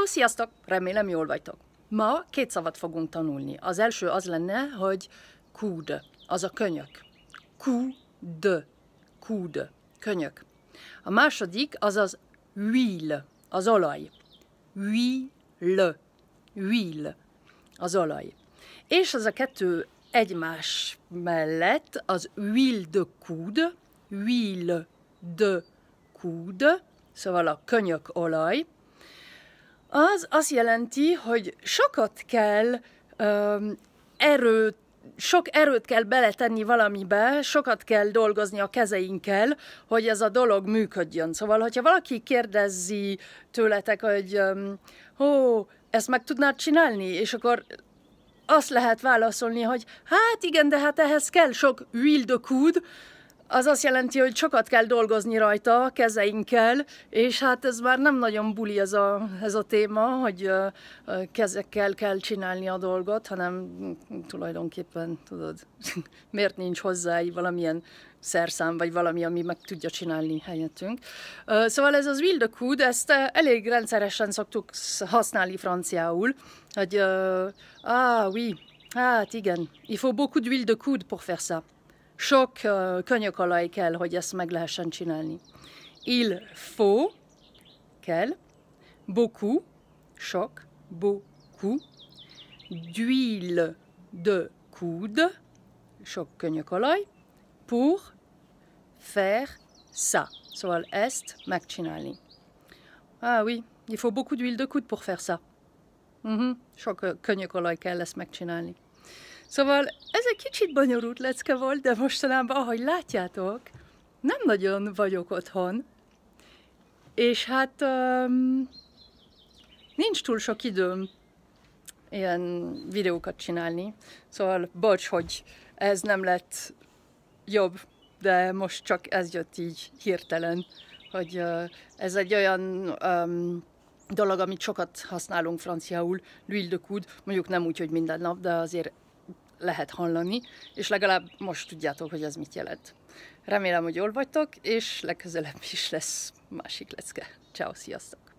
Hello, sziasztok! Remélem jól vagytok. Ma két szavat fogunk tanulni. Az első az lenne, hogy kud, az a könyök. Kud, kud, könyök. A második az az huile, az olaj. Huile, huile, az olaj. És az a kettő egymás mellett az huile de coude, huile de coude, szóval a könyök olaj, az azt jelenti, hogy sokat kell um, erőt, sok erőt kell beletenni valamibe, sokat kell dolgozni a kezeinkkel, hogy ez a dolog működjön. Szóval, hogyha valaki kérdezi tőletek, hogy um, ó, ezt meg tudnád csinálni, és akkor azt lehet válaszolni, hogy hát igen, de hát ehhez kell sok huile de coude, az azt jelenti, hogy sokat kell dolgozni rajta kezeinkkel, és hát ez már nem nagyon buli ez a, ez a téma, hogy kezekkel kell csinálni a dolgot, hanem tulajdonképpen, tudod, miért nincs hozzá egy valamilyen szerszám, vagy valami, ami meg tudja csinálni helyettünk. Szóval ez az Wilde Code, ezt elég rendszeresen szoktuk használni franciául, hogy ah, oui, hát igen, il faut beaucoup d'huile de coude pour faire ça. Sok könyökolaj kell, hogy ezt meg lehessen csinálni. Il faut, kell, beaucoup, sok, beaucoup, d'huile de coude, sok könyökolaj, pour faire ça. Szóval ezt megcsinálni. Ah oui, il faut beaucoup d'huile de coude pour faire ça. Uh-huh. Sok könyökolaj kell ezt megcsinálni. Szóval ez egy kicsit bonyolult lecke volt, de mostanában, ahogy látjátok, nem nagyon vagyok otthon, és hát um, nincs túl sok időm ilyen videókat csinálni, szóval bocs, hogy ez nem lett jobb, de most csak ez jött így hirtelen, hogy uh, ez egy olyan um, dolog, amit sokat használunk franciául, l'huile de coude, mondjuk nem úgy, hogy minden nap, de azért lehet hallani, és legalább most tudjátok, hogy ez mit jelent. Remélem, hogy jól vagytok, és legközelebb is lesz másik lecke. Ciao, sziasztok!